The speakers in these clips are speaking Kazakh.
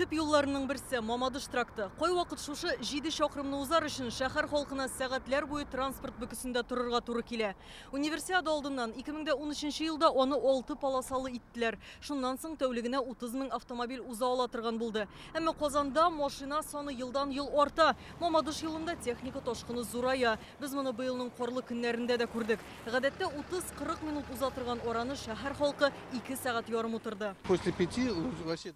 төп юлларының берсе Мамадыш тракты. Кой вакыт шушы 7 чакрымны узар өчен шәһәр халкына сәгатьләр буе транспорт бөкесендә торырга туры килә. Универсиада алдыннан 2013 елда аны 6 полосалы иттеләр. Шуннан соң тәүлегенә 30 мең автомобиль уза ала торган булды. Әмма Казанда машина саны елдан ел арта. Мамадыш юлында техника ташкыны зурая. Без моны быелның карлы көннәрендә дә күрдек. Гадәттә 30-40 минут уза торган ораны шәһәр халкы 2 сәгать ярым утырды. После пяти вообще...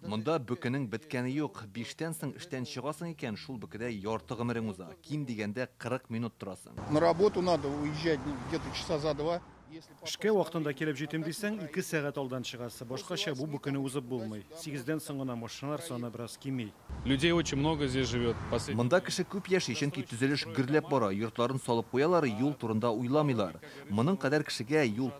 Беткәне юк. Биштән соң эштән чыгасың икән, шул бөкедә ярты гомерең уза. Ким дигәндә 40 минут торасың. На работу надо уезжать ну, где-то часа за два. Эшкә вакытында килеп җитем дисәң, 2 сәгать алдан чыгасы. Башкача бу бөкене узып булмый. 8дән соң гына машиналар саны бераз кими. Людей очень много здесь живет. Последний Монда кеше күп яши, чөнки төзелеш гөрләп бара. Йортларын салып куялар, юл турында уйламыйлар. Моның кадәр кешегә юл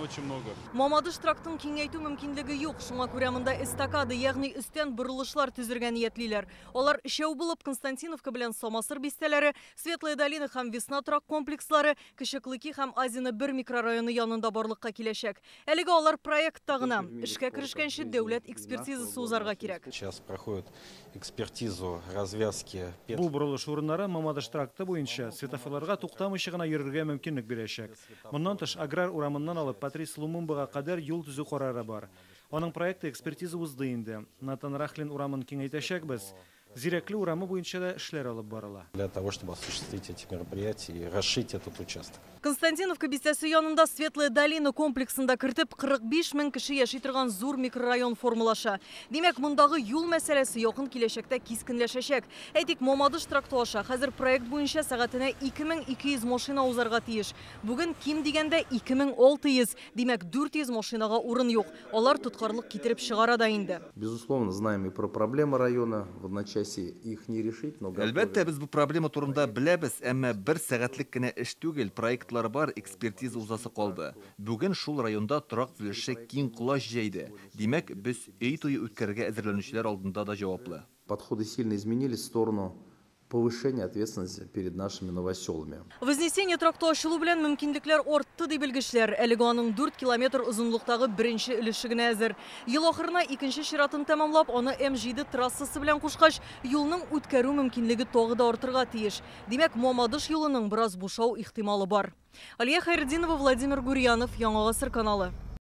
очень много. Мамадыш трактын киңәйтү мөмкинлеге юк. Шуңа күрә монда эстакада, ягъни өстән борылышлар төзергә ниятлиләр. Алар өчәү булып Константиновка белән Самасыр бистәләре, Светлая долина һәм Весна трак комплекслары, Кечеклыки һәм Азина бер микрорайоны янында барлыкка киләчәк. Әлегә алар проектта гына. Эшкә керешкәнче дәүләт экспертизасы узарга кирәк. Сейчас проходит экспертизу развязки пет- Бу бурылыш урыннары Мамадыш тракты буенча светофорларга туктамыйча гына йөрергә мөмкинлек бирәчәк. Моннан тыш аграр урамыннан алып Патрис Лумумбага кадәр юл төзү карары бар. Аның проекты экспертиза узды инде. Натан Рахлин урамын киңәйтәчәкбез. Зирәкле урамы буенча да эшләр алып барыла. для того, чтобы осуществить эти мероприятия и расшить этот участок. Константиновка бистәсе янында Светлая долина комплексында кертеп 45 мең кеше яши торган зур микрорайон формалаша. Димәк, мондагы юл мәсьәләсе якын киләчәктә кискенләшәчәк. Әйтик, Мамадыш тракты аша хәзер проект буенча сәгатенә 2200 машина узарга тиеш. Бүген ким дигәндә 2600, димәк 400 машинага урын юк. Алар тоткарлык китереп чыгара да инде. Безусловно, знаем и про проблемы района. В одночасье их не решить, но. Әлбәттә, без бу проблема турында беләбез, әмма бер сәгатьлек кенә эш түгел, проектлар бар, экспертиза узасы калды. Бүген шул районда торак төзелеше киң кулаш җәйде. Димәк, без өй туе үткәрергә әзерләнүчеләр алдында да җаваплы. Подходы сильно изменились в сторону повышения ответственности перед нашими новоселами. Вознесение тракты ачылу белән мөмкинлекләр артты ди белгечләр. Әлегә аның 4 километр озынлыктагы беренче өлеше генә әзер. Ел ахырына икенче чиратын тәмамлап, аны М7 трассасы белән кушкач, юлның үткәрү мөмкинлеге тагы да артырга тиеш. Димәк, Мамадыш юлының бераз бушау ихтималы бар. Алия Хайрдинова, Владимир Гурьянов, Яңа гасыр каналы.